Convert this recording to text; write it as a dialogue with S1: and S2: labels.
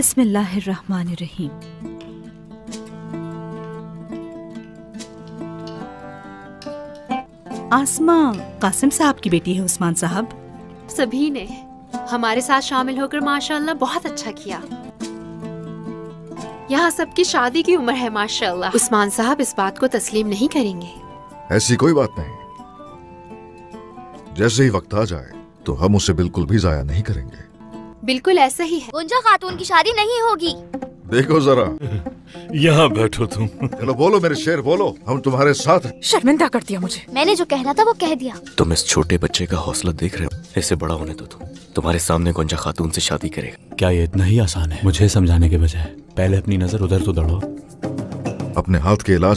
S1: बिस्मिल्लाहिर्रहमानिर्रहीम। आसमा कासिम साहब की बेटी है उस्मान साहब।
S2: सभी ने हमारे साथ शामिल होकर माशाल्लाह बहुत अच्छा किया। यहाँ सबकी शादी की उम्र है माशाल्लाह। उस्मान साहब इस बात को तस्लीम नहीं करेंगे।
S3: ऐसी कोई बात नहीं। जैसे ही वक्त आ जाए तो हम उसे बिल्कुल भी जाया नहीं करेंगे।
S2: बिल्कुल ऐसा ही है।
S4: गुंजा खातून की शादी नहीं होगी।
S3: देखो जरा।
S5: यहाँ बैठो तुम।
S3: चलो बोलो मेरे शेर बोलो। हम तुम्हारे साथ हैं।
S6: शर्मिंदा कर दिया मुझे।
S4: मैंने जो कहना था वो कह दिया।
S7: तुम इस छोटे बच्चे का हौसला देख रहे हो। इसे बड़ा होने दो तुम। तुम्हारे सामने गुंजा खातून से शादी करेगा।
S5: क्या ये इतना ही आसान है? मुझे समझाने के बजाय पहले अपनी नज़र उधर तो दौड़ो।
S3: अपने हाथ के इलाज